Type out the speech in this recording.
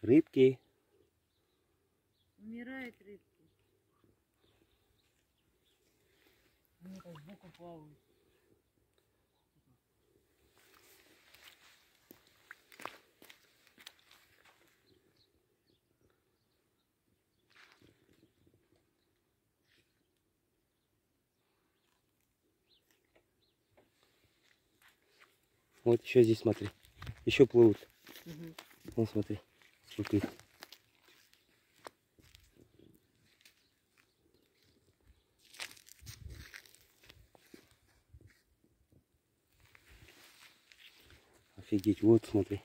Рыбки. Умирают рыбки. Они так сбоку плавают. Вот еще здесь смотри. Еще плывут. Мгм. Вон смотри. Сколько их. Офигеть, вот смотри.